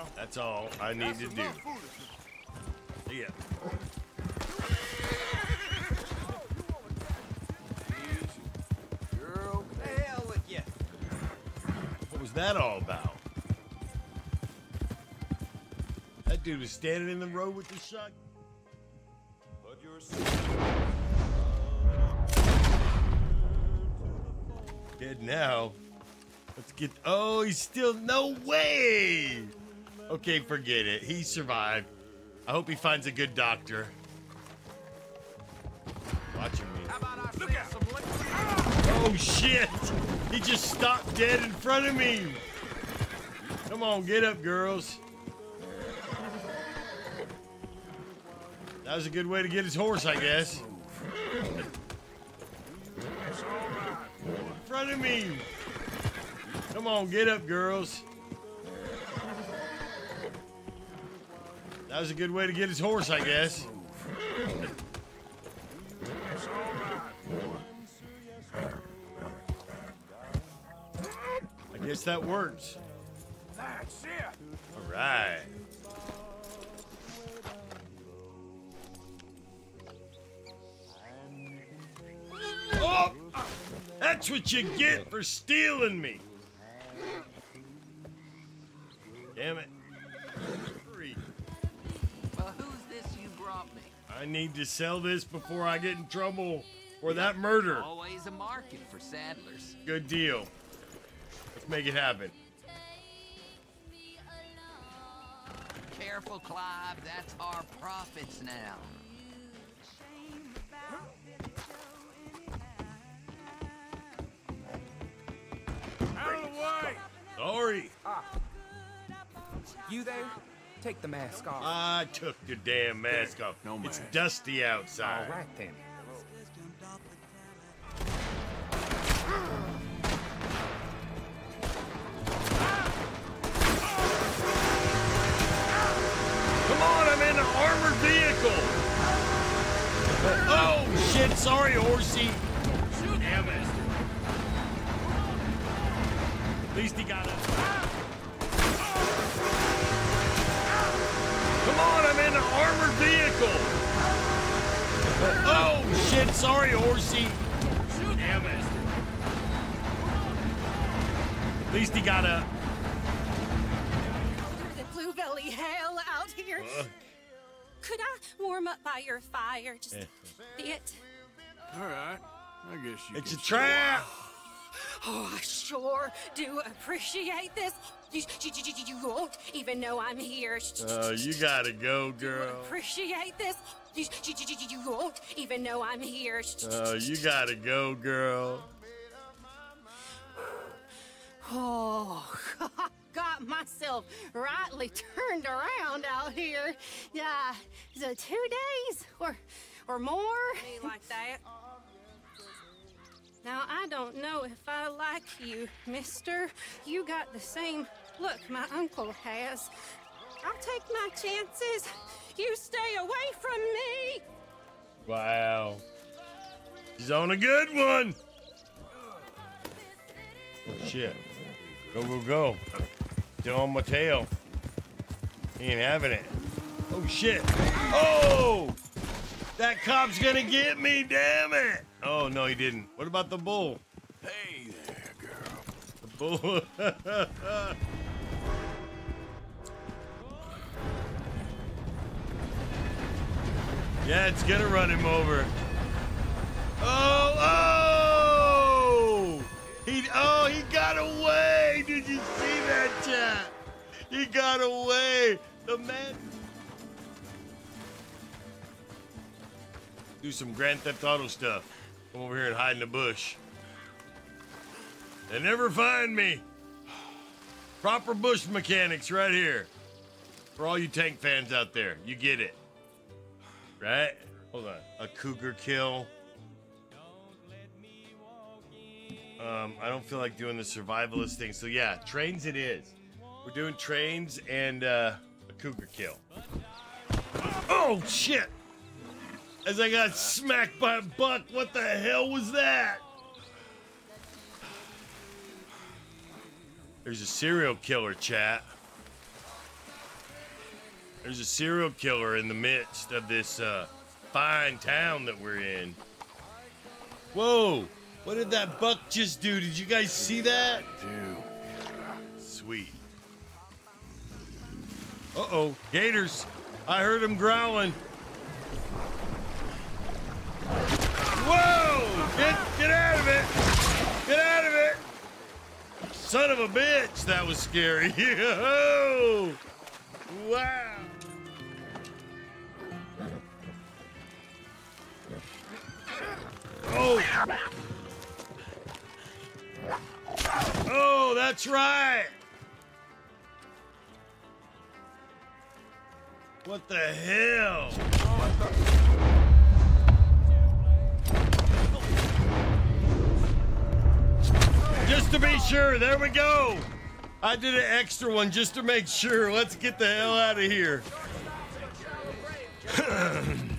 now. That's all I need to do. Yeah. Okay. Hell with you. What was that all about? That dude was standing in the road with the shotgun. But you're Dead now. Let's get. Oh, he's still. No way! Okay, forget it. He survived. I hope he finds a good doctor. Watching me. How about I Look some liquid? Oh shit! He just stopped dead in front of me. Come on, get up, girls. That was a good way to get his horse, I guess. In front of me. Come on, get up, girls. That was a good way to get his horse, I guess. I guess that works. That's it. All right. Oh! That's what you get for stealing me. I need to sell this before I get in trouble for that murder. Always a market for saddlers. Good deal. Let's make it happen. Careful, Clive. That's our profits now. Out of the way. Sorry. Ah. You there? Take the mask off. I took the damn mask off. No mask. it's dusty outside. All right then. Come on, I'm in an armored vehicle. Oh shit! Sorry, horsey. Damn it. At least he got it. Armored vehicle. Oh shit! Sorry, horsey. Damn it. At least he got a. the blue belly hell out here. Uh, Could I warm up by your fire just Eh. a bit? All right. I guess you. it's a can trap. Oh, I sure do appreciate this. You, you, you, you- you won't even know I'm here. Oh, you gotta go, girl. Appreciate this. You, you, you, you- you won't even know I'm here. Oh, you gotta go, girl. Oh, got myself rightly turned around out here. Yeah, so two days or or more. Me like that. Now I don't know if I like you, Mister. You got the same look my uncle has. I'll take my chances. You stay away from me. Wow. He's on a good one. Oh, shit. Go, go, go. Still on my tail. He ain't having it. Oh, shit. Oh! That cop's gonna get me, damn it! Oh, no, he didn't. What about the bull? Hey there, girl. The bull. yeah, it's gonna run him over. Oh, oh! He, oh, he got away! Did you see that, chat? He got away. The man. Do some Grand Theft Auto stuff. Come over here and hide in the bush. They never find me. Proper bush mechanics right here. For all you tank fans out there, you get it. Right? Hold on. A cougar kill. Um, I don't feel like doing the survivalist thing. So yeah, trains it is. We're doing trains and uh, a cougar kill. Oh shit! As I got smacked by a buck, what the hell was that? There's a serial killer, chat. There's a serial killer in the midst of this uh, fine town that we're in. Whoa! What did that buck just do? Did you guys see that? Sweet. Uh oh, gators! I heard them growling. Whoa! Get get out of it! Get out of it! Son of a bitch! That was scary. Wow! Oh! Oh, that's right! What the hell? just to be sure. There we go. I did an extra one just to make sure. Let's get the hell out of here.